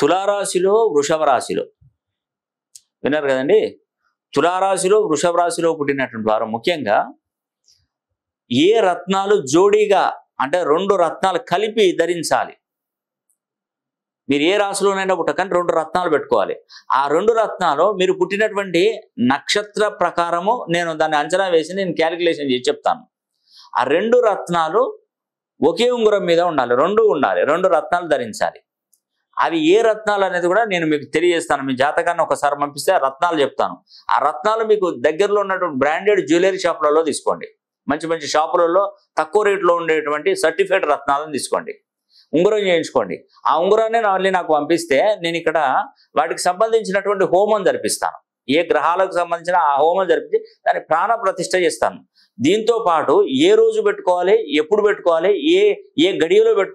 తులారాశిలో వృషభ రాశిలో విన్నారు కదండి? తులారాశిలో వృషభ రాశిలో పుట్టినటువంటి వారు ముఖ్యంగా ఏ రత్నాలు జోడీగా అంటే రెండు రత్నాలు కలిపి ధరించాలి. మీరు ఏ రాశిలోనైనా పుట్టకని రెండు రత్నాలు పెట్టుకోవాలి. ఆ రెండు రత్నాలు మీరు పుట్టినటువంటి నక్షత్ర ప్రకారము నేను దాన్ని అంచనా వేసి నేను క్యాలిక్యులేషన్ చేసి చెప్తాను. ఆ రెండు రత్నాలు ఒకే ఉంగరం మీద ఉండాలి రెండు ఉండాలి రెండు రత్నాలు ధరించాలి. అవి ఏ రత్నాలు అనేది కూడా నేను మీకు తెలియజేస్తాను. మీ జాతకాన్ని ఒకసారి పంపిస్తే ఆ రత్నాలు చెప్తాను. ఆ రత్నాలు మీకు దగ్గరలో ఉన్నటువంటి బ్రాండెడ్ జ్యువెలరీ షాపులలో తీసుకోండి. మంచి మంచి షాపులలో తక్కువ రేట్లో ఉండేటువంటి సర్టిఫైడ్ రత్నాలను తీసుకోండి. ఉంగరం చేయించుకోండి. ఆ ఉంగరాన్ని మళ్ళీ నాకు పంపిస్తే నేను ఇక్కడ వాటికి సంబంధించినటువంటి హోమం జరిపిస్తాను. ఏ గ్రహాలకు సంబంధించిన ఆ హోమం జరిపించి దాని ప్రాణ ప్రతిష్ట చేస్తాను. దీంతో పాటు ఏ రోజు పెట్టుకోవాలి ఎప్పుడు పెట్టుకోవాలి ఏ ఏ గడియలో పెట్టు